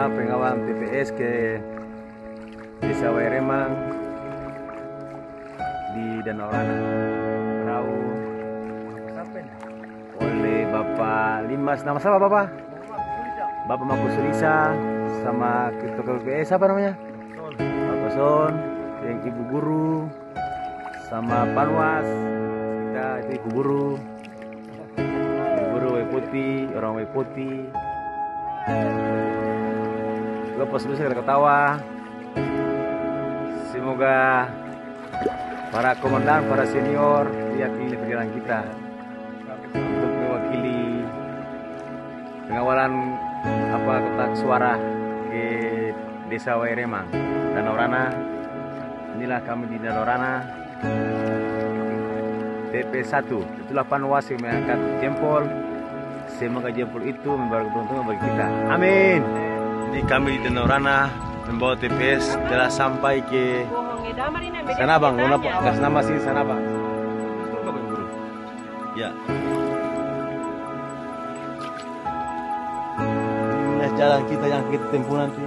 Inilah pengawalan TPS ke Desa Wairemang di Danau Rana. Perahu oleh Bapak Limas. Nama siapa Bapak? Bapak Mako Sulisa sama Ketua KPS apa namanya? Pak Koson, yang Ibu Guru sama Panwas. Kita itu Ibu Guru. Ibu Guru Wepoti, orang Wepoti. Gue pas bisa ketawa. Semoga para komandan, para senior diyakini perjalanan kita untuk mewakili pengawalan apa kotak suara ke Desa Wairemang, Danau Rana. Inilah kami di Danau Rana. TP1, itulah panwas yang mengangkat jempol. Semoga jempol itu membawa keberuntungan bagi kita. Amin. Ini kami di Danau Rana membawa TPS telah sampai ke sana bang, mana kasih nama sini sana bang. Ya. Ini jalan kita yang kita tempuh nanti.